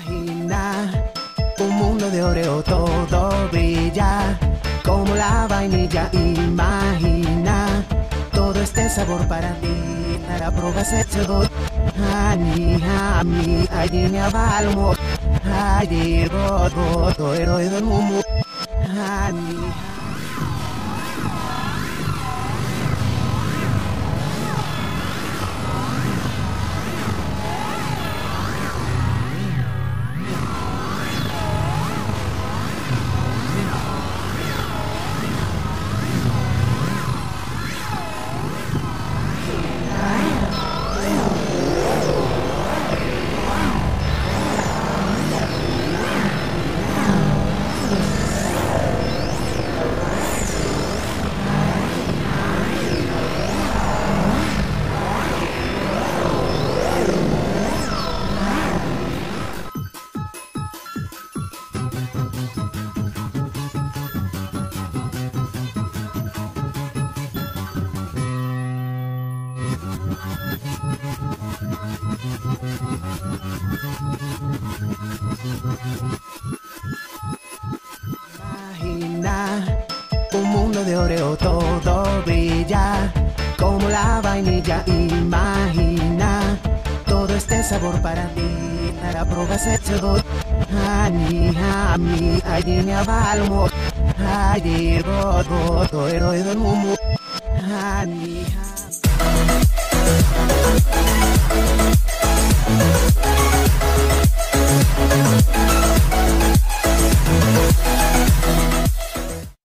Imagina un mundo de oreo todo brilla como la vainilla. Imagina todo este sabor para ti. Para pruebas hecho Ani, ami, allí me avalmo. Allí, rodo, todo, héroe del mundo. Ani, Imagina un mundo de oreo todo brilla como la vainilla. Imagina todo este sabor para ti. Para pruebas hecho Ani, ami, allí me avalmo. Allí, rodo, todo del mundo. Ani.